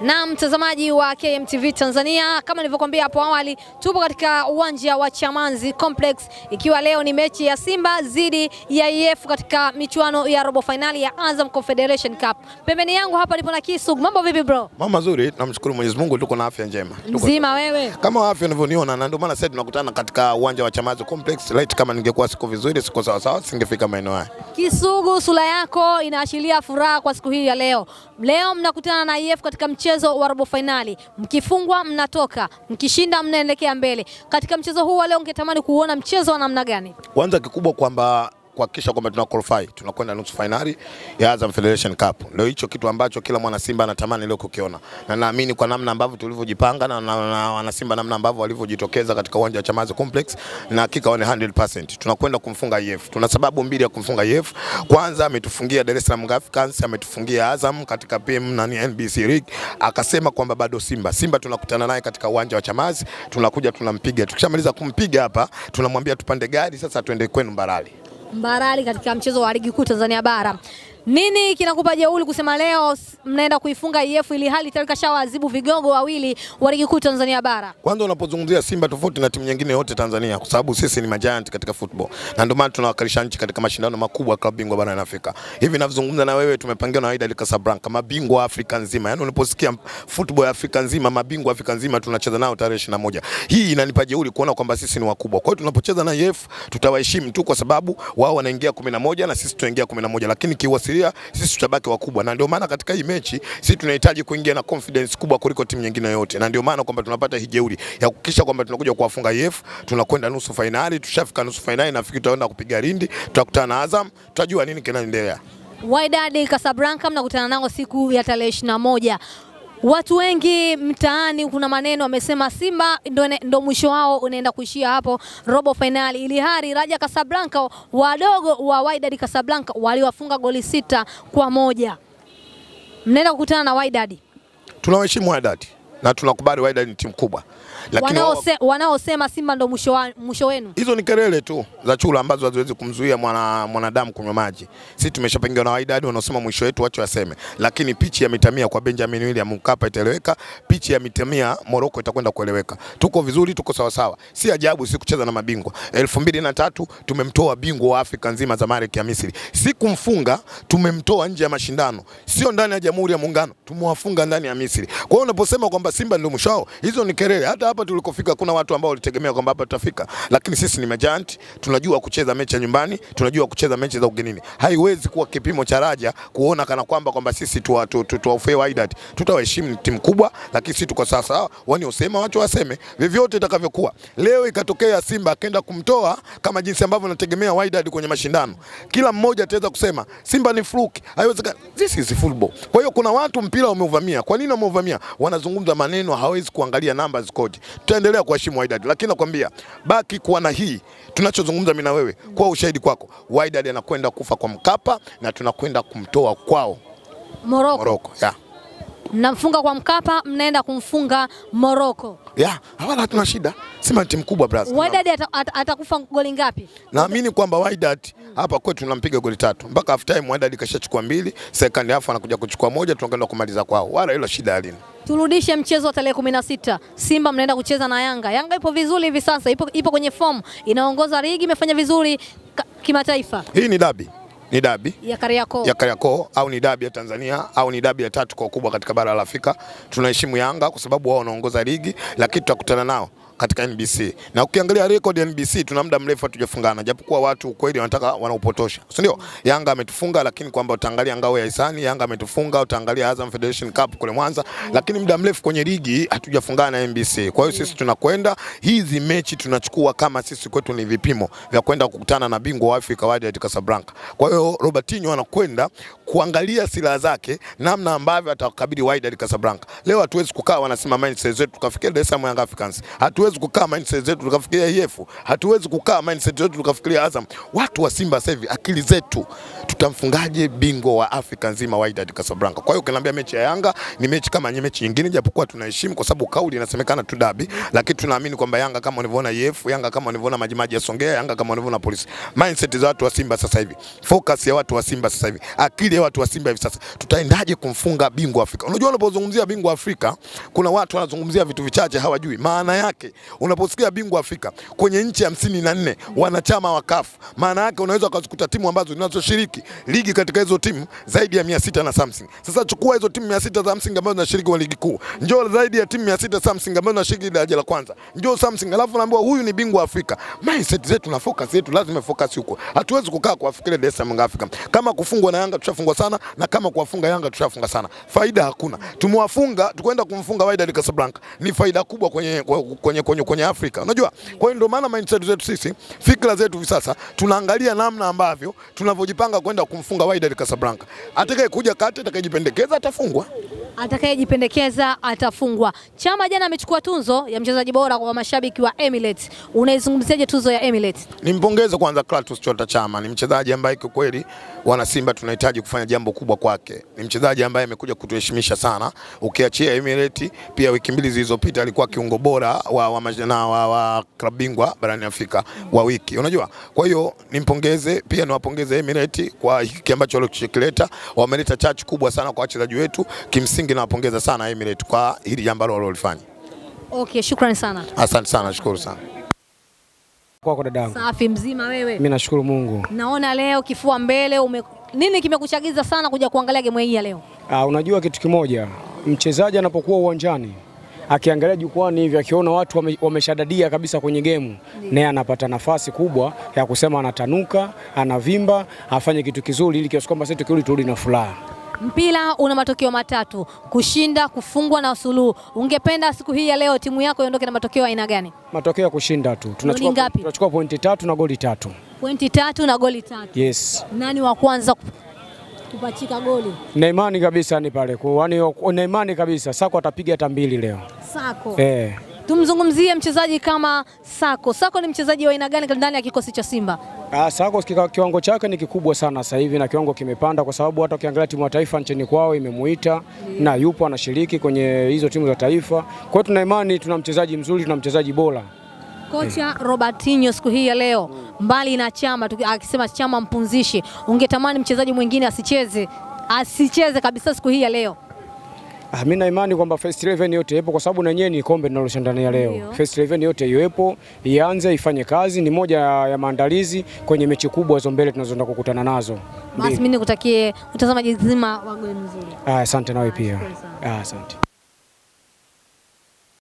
Na mtazamaji wa KMTV Tanzania, kama nilivyokuambia hapo awali, tupo katika uwanja wa Chamanzi Complex ikiwa leo ni mechi ya Simba dhidi ya EF katika michuano ya robo finali ya Azam Confederation Cup. Pembeni yangu hapa nipo na Kisu. Mambo vipi bro? Mambo mazuri, namshukuru Mwenyezi Mungu tuko na afya njema. Tuko- Mzima wewe? Kama afya unavyoniona na ndio maana sasa tunakutana katika uwanja wa Chamanzi Complex. Light kama ningekuwa siko vizuri, siko sawa sawa, singefika maeneo haya. Kisugu, sura yako inaashiria furaha kwa siku hii ya leo. Leo mnakutana na EF katika mchezo wa robo fainali. Mkifungwa mnatoka, mkishinda mnaelekea mbele. Katika mchezo huu wa leo, ungetamani kuona mchezo wa namna gani? Kwanza kikubwa kwamba kuhakikisha kwamba tuna qualify tunakwenda nusu finali ya Azam Federation Cup. Ndio hicho kitu ambacho kila mwana Simba anatamani leo kukiona, na naamini kwa namna ambavyo tulivyojipanga na, na, na wana Simba namna ambavyo walivyojitokeza katika uwanja wa Chamazi Complex, na hakika wana 100% tunakwenda kumfunga EF. Tuna sababu mbili ya kumfunga EF. Kwanza ametufungia Dar es Salaam Africans, ametufungia Azam katika PM na NBC League, akasema kwamba bado Simba Simba tunakutana naye katika uwanja wa Chamazi, tunakuja tunampiga. Tukishamaliza kumpiga hapa, tunamwambia tupande gari sasa, tuende kwenu Mbarali. Mbarali katika mchezo wa ligi kuu Tanzania bara. Nini kinakupa jeuri kusema leo mnaenda kuifunga EF ili hali tayari kashawaadhibu vigogo wawili wa ligi kuu Tanzania bara? Kwanza unapozungumzia Simba tofauti na timu nyingine yote Tanzania, kwa sababu sisi ni majiant katika football na ndio maana tunawakilisha nchi katika mashindano makubwa ya klabu bingwa barani Afrika. Hivi ninavyozungumza na wewe, tumepangiwa na Wydad Casablanca, mabingwa wa Afrika nzima. Yaani unaposikia football ya Afrika nzima, mabingwa Afrika nzima, tunacheza nao tarehe 21. Hii inanipa jeuri kuona kwamba sisi ni wakubwa. Kwa hiyo tunapocheza na EF tutawaheshimu tu, kwa sababu wao wanaingia 11 na sisi tunaingia 11, lakini kiuasilia sisi tutabaki wakubwa, na ndio maana katika hii mechi sisi tunahitaji kuingia na confidence kubwa kuliko timu nyingine yote, na ndio maana kwamba tunapata hii jeuri ya kuhakikisha kwamba tunakuja kuwafunga EF, tunakwenda nusu fainali. Tushafika nusu fainali, nafikiri tutaenda kupiga rindi, tutakutana na Azam, tutajua nini kinaendelea. Wydad Casablanca mnakutana nao siku ya tarehe 21. Watu wengi mtaani kuna maneno wamesema Simba ndo, ndo mwisho wao unaenda kuishia hapo. Robo fainali, ili hali Raja Casablanca wadogo wa Wydad Casablanca waliwafunga goli sita kwa moja. Mnaenda kukutana na Wydad? Tunawaheshimu Wydad na tunakubali Wydad ni timu kubwa, lakini wanaosema wanaose, Simba ndo mwisho, wa, mwisho wenu. hizo ni kelele tu za chura ambazo haziwezi kumzuia mwana, mwanadamu kunywa maji. Sisi tumeshapangiwa na Wydad wanaosema mwisho wetu wacho waseme, lakini pichi ya mitamia kwa Benjamin William Mkapa itaeleweka, pichi ya mitamia Morocco itakwenda kueleweka. Tuko vizuri, tuko sawa sawa. Si ajabu si kucheza na mabingwa. elfu mbili na tatu tumemtoa bingwa wa Afrika nzima Zamalek ya Misri, si kumfunga, tumemtoa nje ya mashindano, sio ndani ya Jamhuri ya Muungano, tumewafunga ndani ya Misri. Kwa hiyo unaposema kwamba Simba ndio mwisho wao, hizo ni kelele. Hata hapa tulikofika kuna watu ambao walitegemea kwamba hapa tutafika, lakini sisi ni majanti, tunajua kucheza mechi ya nyumbani, tunajua kucheza mechi za ugenini. Haiwezi kuwa kipimo cha raja kuona kana kwamba kwamba sisi tuwa- tu- tu- tuwaufie Wydad. Tutawaheshimu timu kubwa, lakini sisi tuko sawa sawa, waniosema wacho waseme vyovyote itakavyokuwa. Leo ikatokea Simba akaenda kumtoa kama jinsi ambavyo nategemea Wydad kwenye mashindano, kila mmoja ataweza kusema Simba ni fluke, haiwezekani. This is football. Kwa hiyo kuna watu mpira wameuvamia. Kwa nini wameuvamia? Wanazungumza maneno, hawezi kuangalia namba zikoje. Tutaendelea kuheshimu Wydad, lakini nakwambia baki kuwa na hii tunachozungumza mimi na wewe, kwa ushahidi kwako, Wydad anakwenda kufa kwa Mkapa na tunakwenda kumtoa kwao Morocco Morocco. Yeah. Mnamfunga kwa Mkapa, mnaenda kumfunga Morocco. Yeah, hawala hatuna shida. Simba ni timu kubwa brother. Wydad ata- ata- goli ngapi? Naamini kwamba Wydad hapa kwetu tunampiga goli tatu mpaka half time. Wydad kashachukua mbili, second half anakuja kuchukua moja, tunakwenda kumaliza kwao, wala hilo shida halina. Turudishe mchezo wa tarehe 16. Simba mnaenda kucheza na Yanga. Yanga ipo vizuri hivi sasa, ipo, ipo kwenye form, inaongoza ligi, imefanya vizuri kimataifa Hii ni dabi, ni dabi ya Kariakoo. ya Kariakoo au ni dabi ya Tanzania au ni dabi ya tatu kwa ukubwa katika bara la Afrika. Tunaheshimu Yanga kwa sababu wao wanaongoza ligi, lakini tutakutana nao katika NBC na ukiangalia record ya NBC tuna muda mrefu hatujafungana, japokuwa watu kweli wanataka wanaupotosha, si ndio? Yanga ametufunga, lakini kwamba utaangalia ngao ya hisani, Yanga ametufunga, utaangalia Azam Federation Cup kule Mwanza, lakini muda mrefu kwenye ligi hatujafungana na NBC. Kwa hiyo sisi tunakwenda hizi mechi tunachukua kama sisi kwetu ni vipimo vya kwenda kukutana na bingwa wa Afrika Wydad Casablanca. Kwa hiyo Robertinho anakwenda kuangalia silaha zake, namna ambavyo atakabili Wydad Casablanca. Leo hatuwezi kukaa wanasema mindset zetu tukafikia Dar es Salaam Young Africans, hatuwezi Hatuwezi kukaa mindset zetu tukafikiria EF, hatuwezi kukaa mindset zetu tukafikiria Azam. Watu wa Simba sasa hivi akili zetu, tutamfungaje bingwa wa Afrika nzima Wydad Casablanca? Kwa hiyo ukiniambia mechi ya Yanga ni mechi kama nye mechi nyingine, japokuwa tunaheshimu kwa sababu kauli inasemekana tu dabi, lakini tunaamini kwamba Yanga kama unavyoona EF, Yanga kama unavyoona Majimaji ya Songea, Yanga kama unavyoona Polisi. Mindset za watu wa Simba sasa hivi, focus ya watu wa Simba sasa hivi, akili ya watu wa Simba hivi sasa, tutaendaje kumfunga bingwa Afrika? Unajua, unapozungumzia bingwa Afrika kuna watu wanazungumzia vitu vichache hawajui maana yake. Unaposikia bingwa Afrika kwenye nchi hamsini na nne wanachama wa CAF, maana yake unaweza ukazikuta timu ambazo zinazoshiriki ligi katika hizo timu zaidi ya mia sita na something. Sasa chukua hizo timu mia sita something ambazo zinashiriki wa ligi kuu, njoo zaidi ya timu mia sita something ambazo zinashiriki daraja la kwanza, njoo something, alafu naambiwa huyu ni bingwa Afrika. Mindset zetu na focus yetu lazima focus huko. Hatuwezi kukaa kuwafikiria Dar es Salaam Afrika. Kama kufungwa na Yanga tushafungwa sana, na kama kuwafunga Yanga tushafunga sana, faida hakuna. Tumewafunga tukwenda kumfunga Wydad Casablanca ni faida kubwa kwenye, kwenye, kwenye, kwenye Afrika unajua. Kwa hiyo ndio maana mindset zetu sisi, fikra zetu sasa tunaangalia namna ambavyo tunavyojipanga kwenda kumfunga Wydad Casablanca. Atakaye kuja kati, atakayejipendekeza atafungwa. Atakayejipendekeza atafungwa. Chama jana amechukua tunzo ya mchezaji bora kwa mashabiki wa Emirates. Unaizungumziaje tuzo ya Emirates? Nimpongeze kwanza Clatous Chota Chama, ni mchezaji ambaye kwa kweli wana Simba tunahitaji kufanya jambo kubwa kwake. Ni mchezaji ambaye amekuja kutuheshimisha sana, ukiachia Emirates, pia wiki mbili zilizopita alikuwa kiungo bora wa, wa, wa, wa, wa klabu bingwa barani Afrika wa wiki, unajua. Kwa hiyo nimpongeze pia, niwapongeze Emirates kwa hiki ambacho walichokileta, wameleta chachu kubwa sana kwa wachezaji wetu. Kimsingi nawapongeza sana Emirates kwa hili jambo walilofanya. Okay, shukrani sana. Asante sana, shukuru sana. Kwako dadangu. Safi mzima wewe. Mimi nashukuru Mungu. Naona leo kifua mbele ume... nini kimekuchagiza sana kuja kuangalia game hii ya leo? Ah, unajua kitu kimoja, mchezaji anapokuwa uwanjani akiangalia jukwani hivi akiona watu wame, wameshadadia kabisa kwenye gemu, naye anapata nafasi kubwa ya kusema anatanuka, anavimba, afanye kitu kizuri ili kiasi kwamba sisi tukirudi turudi na furaha. Mpira una matokeo matatu: kushinda, kufungwa na suluhu. Ungependa siku hii ya leo timu yako iondoke na matokeo aina gani? Matokeo ya kushinda tu. Tunachukua ngapi? tunachukua pointi tatu na goli tatu. Pointi tatu na goli tatu. Yes. Nani wa kwanza ku- kupachika goli? Na imani kabisa ni pale. Kwa yaani na imani kabisa Sako atapiga hata mbili leo. Sako. Eh. Tumzungumzie mchezaji kama Sako. Sako ni mchezaji wa aina gani ndani ya kikosi cha Simba? Ah, Sako kiwango chake ni kikubwa sana sasa hivi na kiwango kimepanda kwa sababu hata ukiangalia timu ya taifa nchini kwao imemuita yeah. na yupo anashiriki kwenye hizo timu za taifa. Kwa hiyo tuna imani tuna mchezaji mzuri, tuna mchezaji bora. Kocha Robertinho siku hii ya leo, mbali na Chama akisema Chama mpunzishi, ungetamani mchezaji mwingine asicheze asicheze kabisa siku hii ya leo? Ah, mimi na imani kwamba first 11 yote ipo kwa sababu na yenyewe ni kombe linaloshindania leo. First 11 yote iwepo, ianze ifanye kazi, ni moja ya maandalizi kwenye mechi kubwa hizo mbele tunazoenda kukutana nazo. Basi mimi nikutakie utazamaji zima wa goli mzuri. Ah, asante nawe pia. Ah, asante.